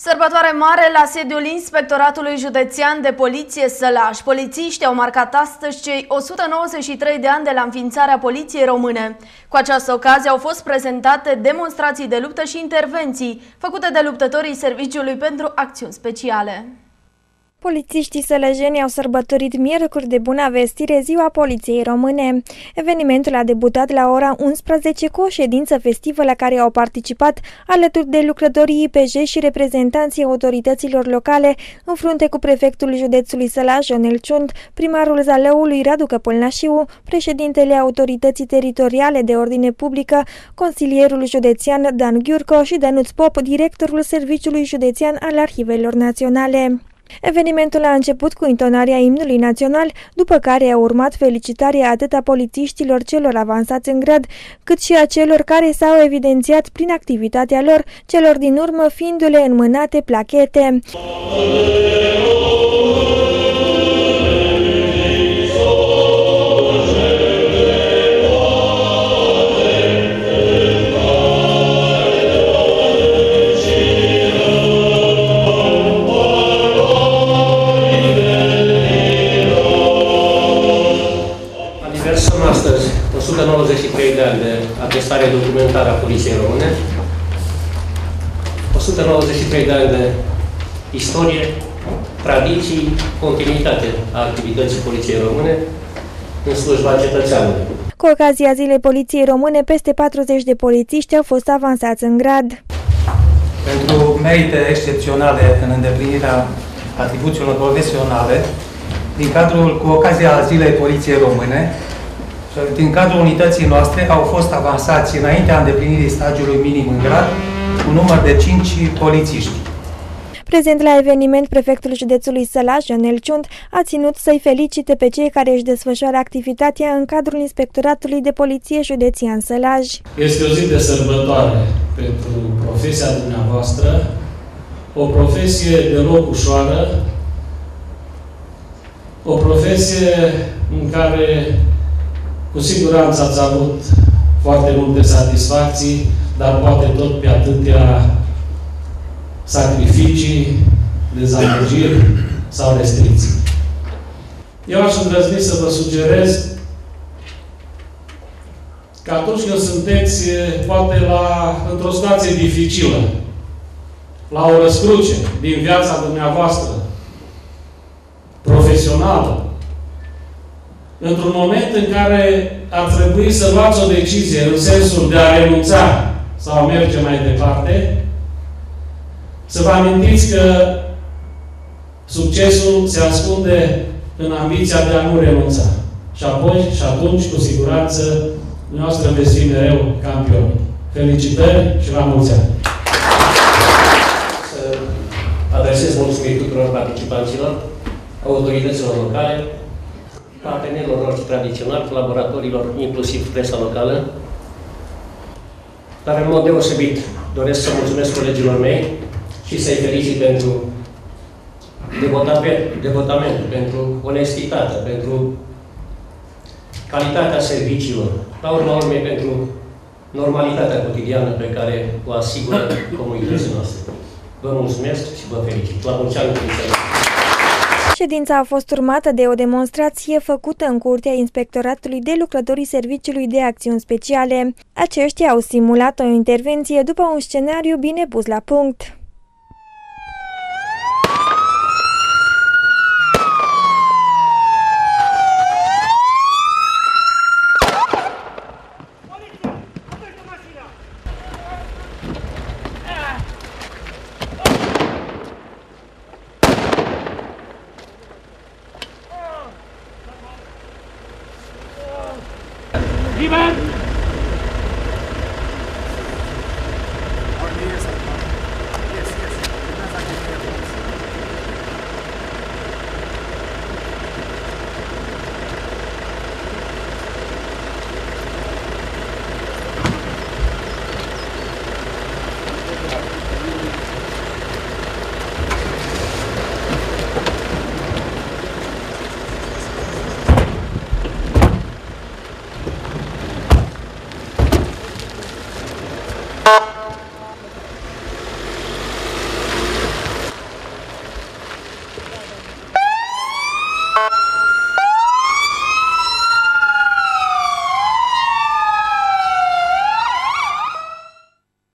Sărbătoare mare la sediul Inspectoratului Județean de Poliție Sălaș. Polițiștii au marcat astăzi cei 193 de ani de la înființarea Poliției Române. Cu această ocazie au fost prezentate demonstrații de luptă și intervenții făcute de luptătorii Serviciului pentru Acțiuni Speciale. Polițiștii sălăjeni au sărbătorit miercuri de bună vestire ziua Poliției Române. Evenimentul a debutat la ora 11 cu o ședință festivă la care au participat alături de lucrătorii IPJ și reprezentanții autorităților locale în frunte cu prefectul județului Sălaj, Ionel Ciunt, primarul Zalăului Radu Căpălnașiu, președintele autorității teritoriale de ordine publică, consilierul județean Dan Ghiurco și Danuț Pop, directorul Serviciului Județean al Arhivelor Naționale. Evenimentul a început cu intonarea imnului național, după care a urmat felicitarea atât a polițiștilor celor avansați în grad, cât și a celor care s-au evidențiat prin activitatea lor, celor din urmă fiindu-le înmânate plachete. De ani de atestare documentară a Poliției Române, 193 de ani de istorie, tradiții, continuitate a activității Poliției Române în slujba cetățeanului. Cu ocazia Zilei Poliției Române, peste 40 de polițiști au fost avansați în grad. Pentru merite excepționale în îndeplinirea atribuțiilor profesionale, din cadrul, cu ocazia Zilei Poliției Române, din cadrul unității noastre au fost avansați înaintea îndeplinirii stagiului minim în grad un număr de 5 polițiști. Prezent la eveniment, prefectul județului Sălaș, Ionel Ciunt, a ținut să-i felicite pe cei care își desfășoară activitatea în cadrul Inspectoratului de Poliție Județian Sălaj. Este o zi de sărbătoare pentru profesia dumneavoastră, o profesie deloc ușoară, o profesie în care cu siguranță ați avut foarte multe satisfacții, dar poate tot pe atâtea sacrificii, dezamăgiri sau restricții. Eu aș îndrăzni să vă sugerez că atunci când sunteți, poate, la, într-o situație dificilă, la o răscruce din viața dumneavoastră, profesională, într-un moment în care ar trebui să luați o decizie în sensul de a renunța sau a merge mai departe, să vă amintiți că succesul se ascunde în ambiția de a nu renunța. Și apoi, și atunci, cu siguranță, noastră veți fi mereu campioni. Felicitări și la mulți ani! Să adresez mulțumiri tuturor participanților, autorităților locale, partenerilor noștri tradiționali, colaboratorilor, inclusiv presa locală. Dar în mod deosebit doresc să mulțumesc colegilor mei și să-i felicit pentru devotament, pentru onestitate, pentru calitatea serviciilor, la urma urmei pentru normalitatea cotidiană pe care o asigură comunitățile noastre. Vă mulțumesc și vă felicit. La mulți ani! Ședința a fost urmată de o demonstrație făcută în curtea Inspectoratului de Lucrătorii Serviciului de Acțiuni Speciale. Aceștia au simulat o intervenție după un scenariu bine pus la punct. দিবেন you.